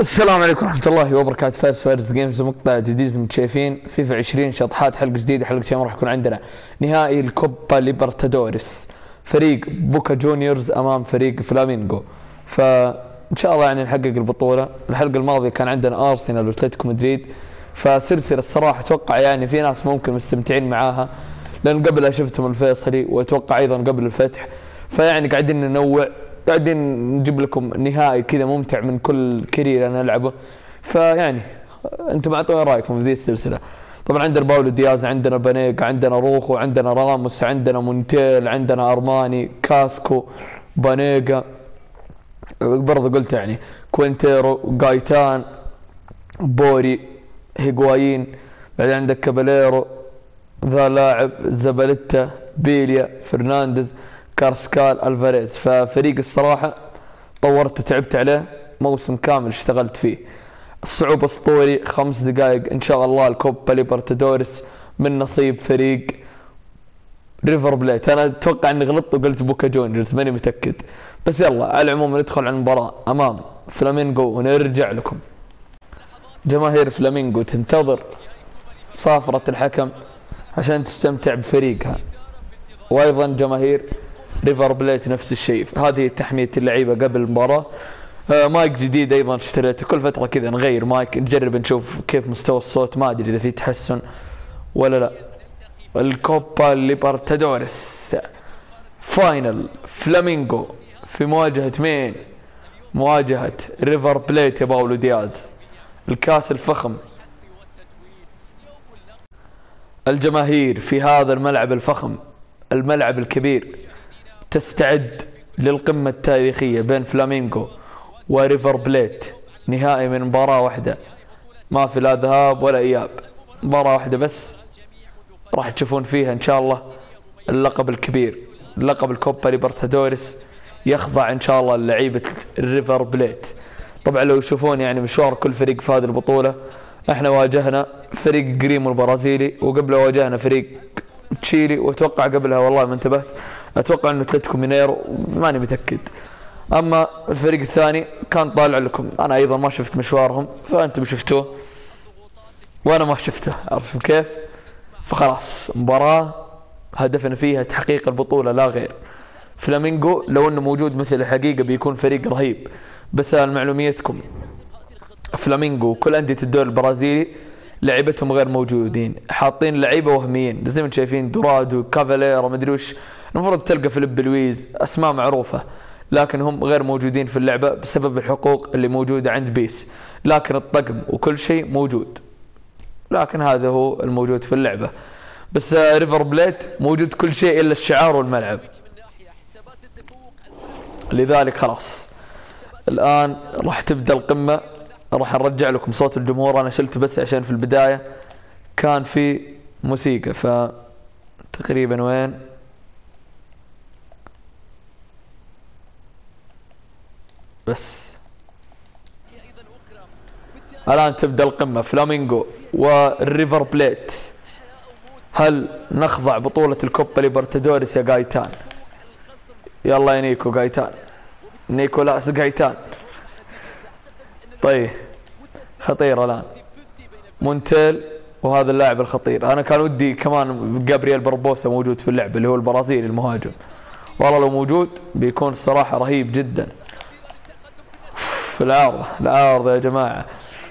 السلام عليكم ورحمة الله وبركاته. فارس فارس جيمز مقطع جديد زي ما شايفين فيفا 20 شطحات حلقة جديدة اليوم راح يكون عندنا. نهائي الكوبا ليبرتادوريس. فريق بوكا جونيورز أمام فريق فلامينغو. فإن شاء الله يعني نحقق البطولة. الحلقة الماضية كان عندنا ارسنال وأتلتيكو مدريد. فسلسلة الصراحة أتوقع يعني في ناس ممكن مستمتعين معاها. لأن قبلها شفتهم الفيصلي وأتوقع أيضا قبل الفتح. فيعني قاعدين ننوع. قاعدين نجيب لكم نهائي كذا ممتع من كل career أنا ألعبه. فيعني أنتم أعطونا رأيكم في ذي السلسلة. طبعا عندنا باولو دياز عندنا بانيك عندنا روخو عندنا راموس عندنا مونتيل عندنا أرماني كاسكو بانيجا برضه قلت يعني كوينتيرو جايتان بوري هيغوايين. بعدين عندك كاباليرو ذا لاعب زباليتا بيليا فرنانديز. كارسكال ألفاريز. ففريق الصراحة طورت وتعبت عليه موسم كامل اشتغلت فيه. الصعوبة أسطوري خمس دقائق إن شاء الله الكوبا ليبرتادوريس من نصيب فريق ريفر بليت. أنا أتوقع إني غلطت وقلت بوكا جونيورز ماني متأكد. بس يلا على العموم ندخل على المباراة. أمام فلامينغو ونرجع لكم. جماهير فلامينغو تنتظر صافرة الحكم عشان تستمتع بفريقها. وأيضا جماهير ريفر بليت نفس الشيء. هذه تحمية اللعيبة قبل المباراة. آه مايك جديد أيضا اشتريته. كل فترة كذا نغير مايك نجرب نشوف كيف مستوى الصوت. ما أدري إذا في تحسن ولا لا. الكوبا ليبرتادوريس. final فلامينغو في مواجهة مين؟ مواجهة ريفر بليت يا باولو دياز. الكاس الفخم. الجماهير في هذا الملعب الفخم. الملعب الكبير. تستعد للقمة التاريخية بين فلامينغو وريفر بليت نهائي من مباراة واحدة. ما في لا ذهاب ولا إياب. مباراة واحدة بس راح تشوفون فيها إن شاء الله اللقب الكبير لقب الكوبا ليبرتادوريس يخضع إن شاء الله لعيبة الريفر بليت. طبعا لو يشوفون يعني مشوار كل فريق في هذه البطولة إحنا واجهنا فريق جريمو البرازيلي وقبله واجهنا فريق تشيلي وأتوقع قبلها والله ما انتبهت. أتوقع إنه أتلتيكو مينيرو ماني متأكد. أما الفريق الثاني كان طالع لكم. أنا أيضا ما شفت مشوارهم فأنتم شفتوه. وأنا ما شفته عرفتم كيف؟ فخلاص مباراة هدفنا فيها تحقيق البطولة لا غير. فلامينغو لو إنه موجود مثل الحقيقة بيكون فريق رهيب. بس لمعلوميتكم فلامينغو كل أندية الدوري البرازيلي لعيبتهم غير موجودين. حاطين لعيبة وهميين. زي ما شايفين دورادو كافاليرا مدري وش. المفروض تلقى فيليب لويز أسماء معروفة. لكن هم غير موجودين في اللعبة بسبب الحقوق اللي موجودة عند بيس. لكن الطقم وكل شيء موجود. لكن هذا هو الموجود في اللعبة. بس ريفر بليت موجود كل شيء إلا الشعار والملعب. لذلك خلاص. الآن راح تبدأ القمة. راح نرجع لكم صوت الجمهور. أنا شلته بس عشان في البداية كان في موسيقى ف تقريبا وين؟ بس. الآن تبدأ القمة. فلامينغو والريفر بليت. هل نخطف بطولة الكوبا ليبرتادوريس يا جايتان؟ يلا يا نيكو جايتان. نيكولاس جايتان. طيب خطير الآن. مونتيل وهذا اللاعب الخطير. أنا كان ودي كمان جابرييل بربوسا موجود في اللعبه اللي هو البرازيلي المهاجم. والله لو موجود بيكون الصراحة رهيب جدا. في العارضة العارضة يا جماعة.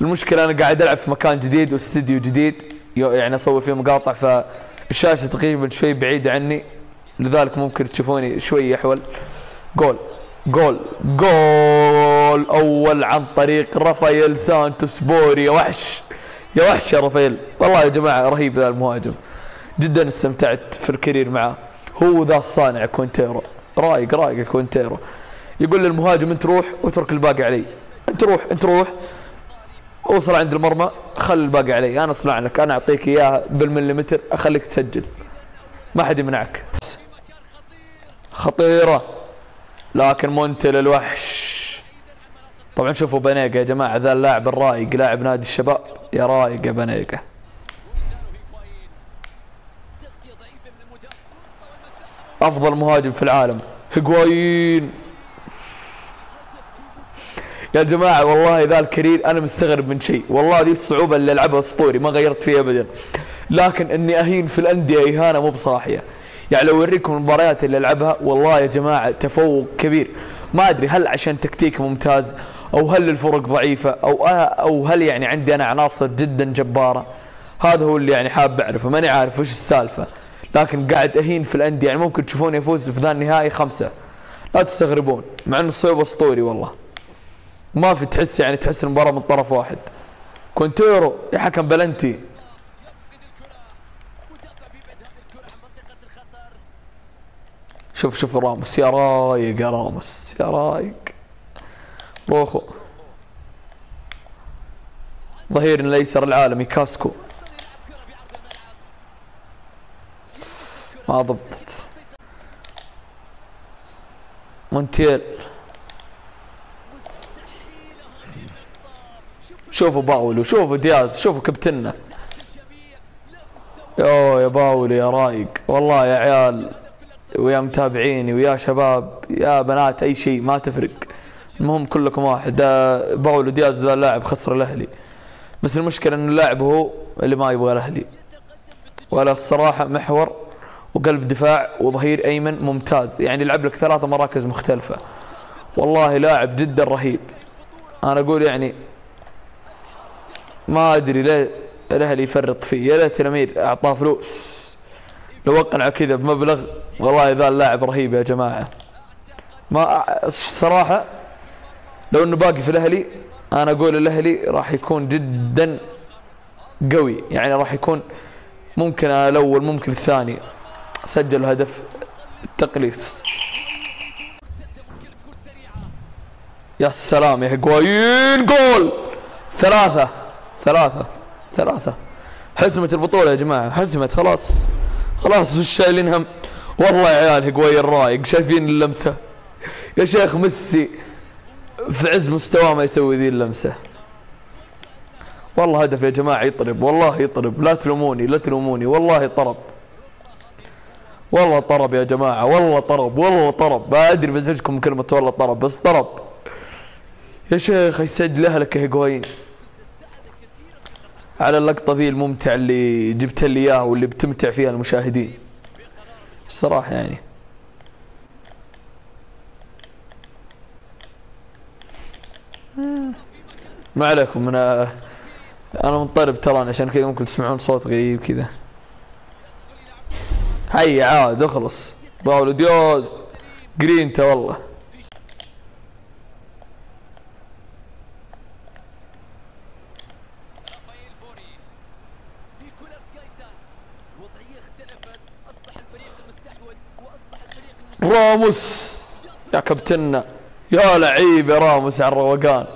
المشكلة أنا قاعد ألعب في مكان جديد واستديو جديد يعني أصور فيه مقاطع فالشاشة تقريبا شوي بعيده عني. لذلك ممكن تشوفوني شوي أحول. جول جول جول. الأول عن طريق رافائيل سانتوس بوري. يا وحش. يا وحش يا رافائيل. والله يا جماعة رهيب ذا المهاجم. جدا استمتعت في ال career معاه هو ذا الصانع كونتيرو. رايق رايق كونتيرو. يقول للمهاجم انت روح واترك الباقي علي. انت روح انت روح. اوصل عند المرمى. خلي الباقي علي. أنا أصنع لك. أنا أعطيك إياها بالمليمتر. أخليك تسجل. ما حد يمنعك. خطيرة. لكن مونتيل الوحش. طبعا شوفوا بانيقا يا جماعة ذا اللاعب الرايق لاعب نادي الشباب. يا رايق يا بانيقا. أفضل مهاجم في العالم هيغوايين يا جماعة والله ذا الكرير أنا مستغرب من شيء. والله دي الصعوبة اللي ألعبها أسطوري ما غيرت فيها أبدا. لكن إني أهين في الأندية إهانة مو بصاحية. يعني لو أوريكم المباريات اللي ألعبها والله يا جماعة تفوق كبير. ما أدري هل عشان تكتيك ممتاز؟ أو هل الفرق ضعيفة أو أو هل يعني عندي أنا عناصر جدا جبارة؟ هذا هو اللي يعني حاب أعرفه ماني عارف وش السالفة. لكن قاعد أهين في الأندية يعني ممكن تشوفوني أفوز في ذا النهائي خمسة. لا تستغربون مع إنه الصعوبة أسطوري والله. ما في تحس يعني تحس المباراة من طرف واحد. كونتيرو يا حكم بلنتي. شوف شوف راموس يا رايق يا راموس يا رايق. روخو ظهير الايسر العالمي كاسكو. ما ضبطت. مونتيل شوفوا باولو شوفوا دياز شوفوا كابتننا. يوه يا باولو يا رايق والله يا عيال ويا متابعيني ويا شباب يا بنات أي شيء ما تفرق. المهم كلكم واحد. باولو دياز ذا اللاعب خسر الأهلي. بس المشكلة إنه اللاعب هو اللي ما يبغى الأهلي. ولا الصراحة محور وقلب دفاع وظهير أيمن ممتاز. يعني يلعب لك ثلاثة مراكز مختلفة. والله لاعب جدا رهيب. أنا أقول يعني ما أدري ليه الأهلي يفرط فيه. يا ليت الأمير أعطاه فلوس. لو وقع كذا بمبلغ والله ذا اللاعب رهيب يا جماعة. ما صراحة لو إنه باقي في الأهلي أنا أقول الأهلي راح يكون جدا قوي. يعني راح يكون ممكن الأول ممكن الثاني. سجل هدف التقليص يا سلام يا هيغوايين جول! ثلاثة ثلاثة ثلاثة. حزمت البطولة يا جماعة حزمت خلاص. خلاص وش شايلين هم والله يا عيال هيغوايين رايق شايفين اللمسة. يا شيخ ميسي. في عز مستواه ما يسوي ذي اللمسة. والله هدف يا جماعة يطرب والله يطرب. لا تلوموني لا تلوموني والله طرب. والله طرب يا جماعة والله طرب والله طرب. ما أدري بزعجكم كلمة والله طرب بس طرب. يا شيخ يسجلها لك هيغوين على اللقطة ذي الممتع اللي جبت لي إياه واللي بتمتع فيها المشاهدين. الصراحة يعني. ما عليكم أنا أنا منطرب ترى عشان كذا ممكن تسمعون صوت غريب كذا. هيا عاد اخلص. باولو دياز. جرينتا والله. راموس. يا كابتننا يا لعيب يا راموس على الروقان.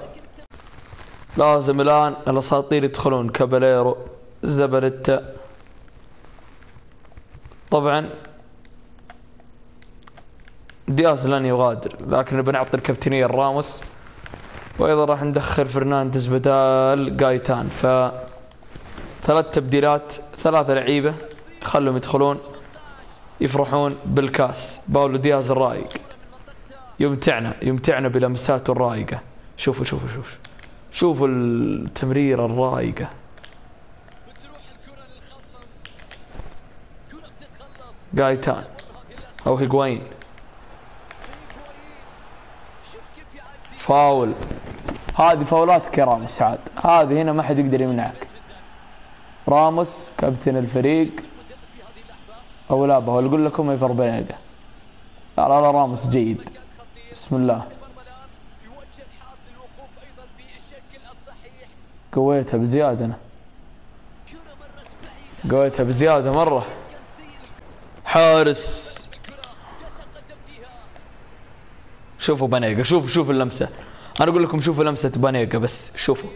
لازم الآن الأساطير يدخلون كاباليرو زبلتا طبعا دياز لن يغادر لكن بنعطي الكابتنية الراموس وأيضا راح ندخل فرنانديز بدال جايتان. ف ثلاث تبديلات ثلاثة لعيبة خلهم يدخلون يفرحون بالكاس. باولو دياز الرايق يمتعنا يمتعنا بلمساته الرايقة شوفوا شوفوا شوفوا. شوفوا التمريرة الرايقة جايتان أو هيغوين فاول. هذه فاولاتك يا راموس عاد هذه هنا ما حد يقدر يمنعك. راموس كابتن الفريق. أو لا بقول لكم ايفر بانيقا لا لا راموس جيد. بسم الله. قويتها بزيادة أنا. قويتها بزيادة مرة. حارس. شوفوا بانيجا شوفوا شوفوا اللمسة. أنا أقول لكم شوفوا لمسة بانيجا بس شوفوا.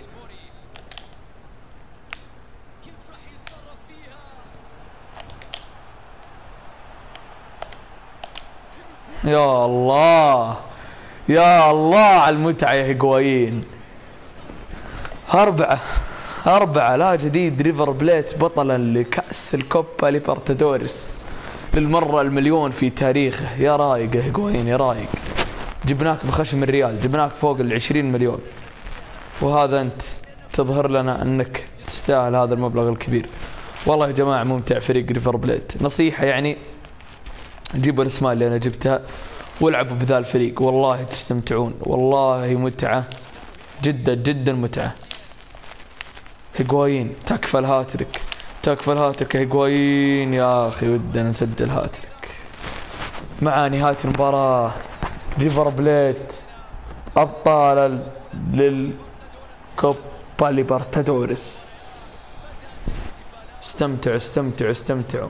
يا الله يا الله على المتعة يا هيغوايين أربعة أربعة لا جديد ريفر بليت بطلا لكأس الكوبا ليبرتادوريس. للمرة المليون في تاريخه. يا رايق يا هيغوايين يا رايق. جبناك بخشم الريال جبناك فوق العشرين مليون. وهذا أنت تظهر لنا أنك تستاهل هذا المبلغ الكبير. والله يا جماعة ممتع فريق ريفر بليت. نصيحة يعني جيبوا الأسماء اللي أنا جبتها والعبوا بذا الفريق. والله تستمتعون. والله متعة. جدا جدا متعة. هيغوايين. تكفى الهاتريك. تكفى الهاتريك هيغوايين. يا أخي ودنا نسجل هاتريك. مع نهاية المباراة ريفر بليت أبطال للكوبا ليبرتادوريس. استمتعوا استمتعوا استمتعوا.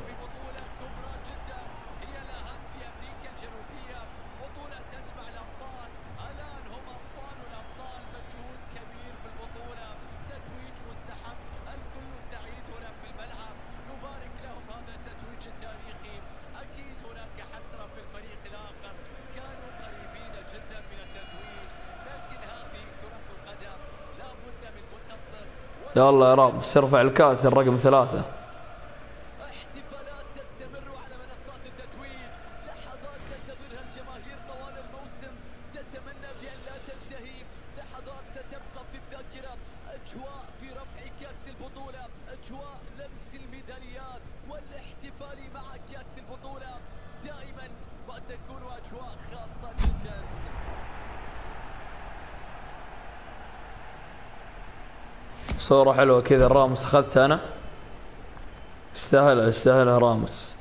يلا يا راموس ارفع الكاس الرقم ثلاثة احتفالات تستمر على منصات التتويج لحظات تنتظرها الجماهير طوال الموسم تتمنى بأن لا تنتهي لحظات ستبقى في الذاكرة أجواء في رفع كأس البطولة أجواء لمس الميداليات والاحتفال مع كأس البطولة دائما ما تكون أجواء خاصة جدا. صورة حلوة كذا راموس اخذتها أنا. يستاهلها يستاهلها راموس.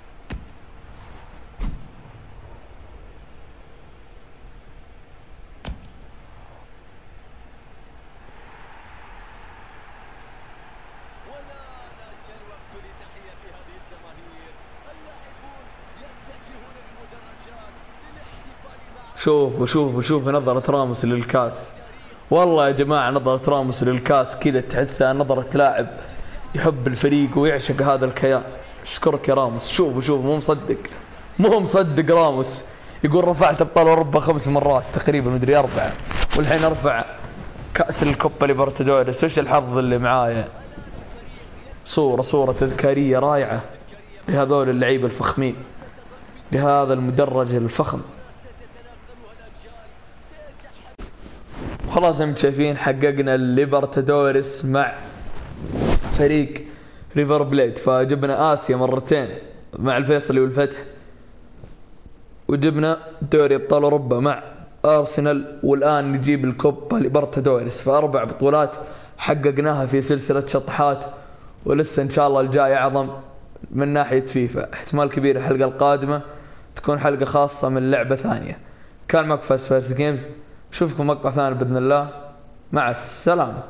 شوفوا شوفوا شوفوا نظرة راموس للكاس. والله يا جماعة نظرة راموس للكاس كذا تحسها نظرة لاعب يحب الفريق ويعشق هذا الكيان. أشكرك يا راموس. شوفوا شوفوا مو مصدق. مو مصدق راموس. يقول رفعت ابطال أوروبا خمس مرات تقريبا مدري أربعة. والحين أرفع كأس الكوبا ليبرتادوريس وش الحظ اللي معايا؟ صورة صورة تذكارية رائعة لهذول اللعيبة الفخمين لهذا المدرج الفخم. وخلاص زي ما أنتم شايفين حققنا الليبرتادوريس مع فريق ريفر بليت فجبنا آسيا مرتين مع الفيصلي والفتح وجبنا دوري أبطال أوروبا مع أرسنال والآن نجيب الكوبا ليبرتادوريس. فأربع بطولات حققناها في سلسلة شطحات ولسه إن شاء الله الجاي أعظم من ناحية فيفا. احتمال كبير الحلقة القادمة تكون حلقة خاصة من لعبة ثانية. كان معكم فاست فاست جيمز. اشوفكم مقطع ثاني بإذن الله. مع السلامة.